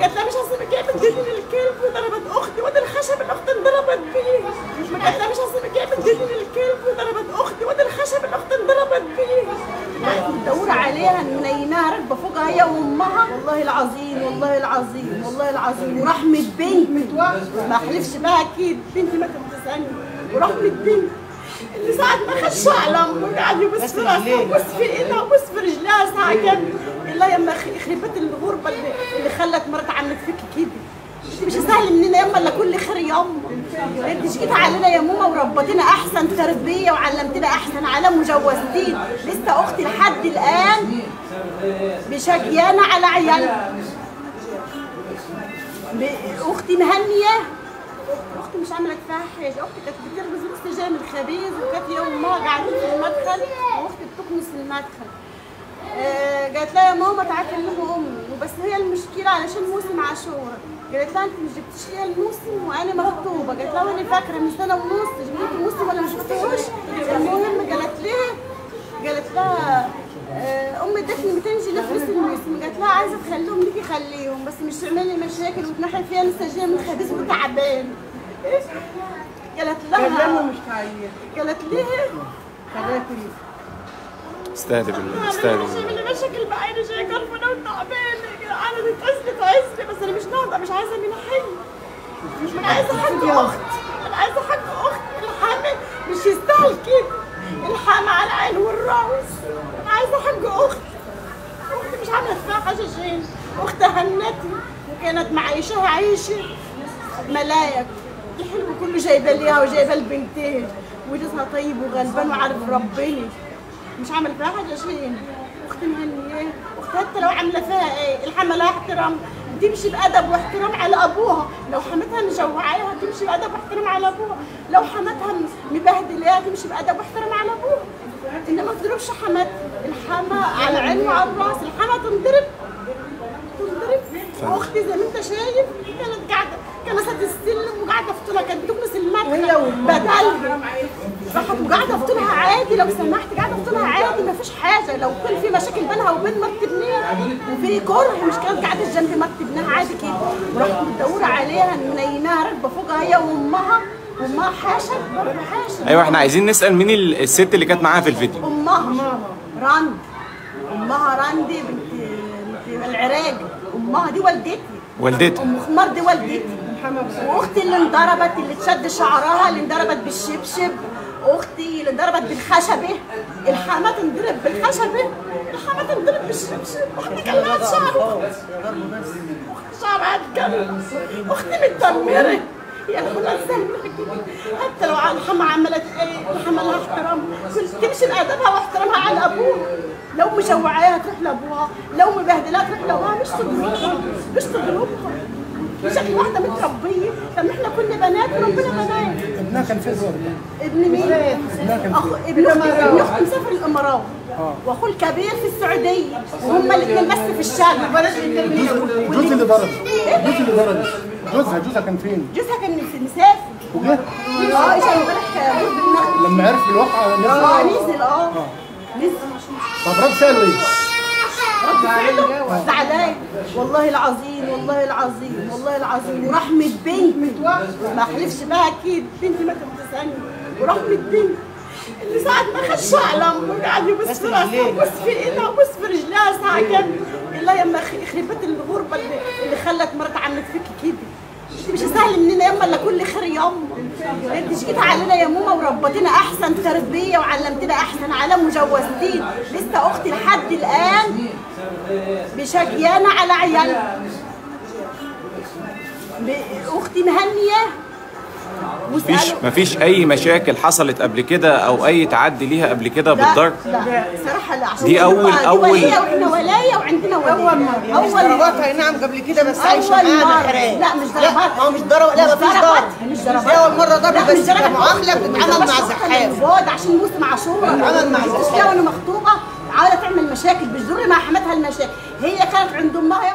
قالت لها مش يا بنت دين الكلب وضربت أختي وادي الخشب اللي أختي انضربت بيه. قالت لها مش يا بنت دين الكلب وضربت أختي وادي الخشب اللي أختي انضربت بيه. مدورة عليها منيماها راكبة فوقها هي وأمها. والله العظيم والله العظيم والله العظيم. ورحمة بنتي ما أحلفش بها أكيد. بنتي ما تنتساني ورحمة بنتي اللي ساعة ما خش على أمه قاعد يبص في راسها وبص في إيدها وبص في رجلها ساعة جنبي الله يما يخرب بيت الغربة اللي خلت مرات عملت فيك كده. انت مش سهل مننا يما إلا كل خير يما إنت جيت علينا يا ماما وربتنا أحسن تربية وعلمتنا أحسن علام وجوزتين لسه أختي لحد الآن بشقيانه على عيالها أختي مهنية. أختي مش عملت فيها حاجة. أختي كانت جاية من الخبيز وكانت هي وامها قاعدين في المدخل. واختي بتكنس المدخل. آه، قالت لها يا ماما تعالي كلموا أمي. وبس هي المشكلة علشان موسم عاشوره قالت لها أنت مش جبتيش ليا الموسم وأنا مخطوبة. قالت لها وأنا فاكرة من سنة ونص جبت الموسم ولا ما شفتوش المهم قالت لها قالت لها آه، أمي ادتني 200 جنيه فلوس الموسم. قالت لها عايزة تخليهم ليكي خليهم بس مش تعملي مشاكل وتنحي فيها لسه جاية من خبيث وتعبان. قالت لها مش تعيط قالت لها أنا استهدف مش من مشاكل بعيني جاي قرفانه وتعبانة أنا تتعزلي تعزلي بس أنا مش عايزة من حي مش عايزة حق أخت. أنا عايزة حق أخت. الحامل مش يستاهل كده. الحامل على العين والراس. أنا عايزة حق أخت. أختي مش عاملة فيها حاجة شيء. أختها هنتني وكانت معيشها عيشه ملايك. الحلو كله جايبة ليها وجايبة لبنتين وجوزها طيب وغلبان وعارف ربنا. مش عامل فيها حاجة شيء. أختي مهنية. أختي حتى لو عاملة فيها إيه. الحما لها احترام. تمشي بأدب واحترام على أبوها. لو حماتها مجوعاها تمشي بأدب واحترام على أبوها. لو حماتها مبهدلاها تمشي بأدب واحترام على أبوها. إنما ما تضربش حماتها الحما على العين وعلى الرأس الحما تنضرب. تنضرب. واختي زي ما أنت شايف كانت قاعدة كنست السلم وقاعدة في طولها كانت بتكنس المدخل بدلها راحت وقاعدة في طولها عادي لو سمحت قاعدة في طولها عادي ما فيش حاجة. لو كان في مشاكل بينها وبين مرت ابنها وفي كره مش كانت قاعدة جنب مرت ابنها عادي كده. ورحت مدورة عليها منيماها راكبه فوقها هي وأمها. وامها حاشت برضه حاشت. أيوه إحنا عايزين نسأل مين ال- الست اللي كانت معاها في الفيديو؟ أمها. رند أمها رندي بنت بنت العراق. أمها دي والدتي. والدتها. أم خمار دي والدتي. واختي اللي انضربت اللي اتشد شعرها اللي انضربت بالشبشب. أختي اللي انضربت بالخشبة. الحمات انضرب بالخشبة. الحمات انضرب بالشبشب. أختي كلمت شعره شعرها اتكلم أختي متدمرة. كنا نسلم حتى لو الحما عملت إيه؟ الحما لها احترام. تمشي بادبها واحترامها على ابوها لو مجوعاها تروح لأبوها. لو مبهدلاها تروح لأبوها. مش تضربها. مش تضربها. بشكل واحدة متربيه طب ما إحنا كنا بنات وربنا بنات. ابنها كان فين دور؟ ابن مين؟ كان أخو ابن أختي. مسافر الإمارات. وأخوه الكبير في السعودية. وهم الاثنين بس في الشارع. بلاش جوز اللي ضرب جوز اللي ضرب جوزها جوزها كان فين؟ جوزها كان في مسافر وجه آه امبارح برج النخل لما عرف بالواقع آه نزل. نزل آه. نزل. طب رد فعله إيه؟ زعلان. والله العظيم والله العظيم والله العظيم. ورحمة بنتي ما احلفش بها أكيد. بنتي ما تنتساني ورحمة بنتي اللي ساعة ما خش على امه قاعد يبص في راسها وبص في إيدها وبص في رجلها ساعة جنبي الله يما يخرب بيت الغربة اللي, خلت مرات عملت فيك كده. مش سهل مننا يما إلا كل خير يما انت جيت علينا يا ماما وربتنا أحسن تربية وعلمتنا أحسن علام وجوزتين لسه أختي لحد الآن بشقيانه على عيالها أختي مهنية. مفيش مفيش أي مشاكل حصلت قبل كده أو أي تعدي ليها قبل كده لا بالضرب لا. صراحة لا عشان دي ولايه وإحنا ولاية. ولايه أول مرة. أول ضربات. أي نعم قبل كده بس عايشة معانا. حرام لا، مش ضربات. ما هو مش ضرب لا مش ما فيش ضربات. ضرب مش ضربات. أول مرة ضرب بس مش. معاملة مش بتتعامل مع شخص زحاف الزواج عشان موسم عاشوره بتتعامل مع مش. وأنا مخطوبة عاوزه تعمل مشاكل بتجر مع حماتها المشاكل. هي كانت عند امها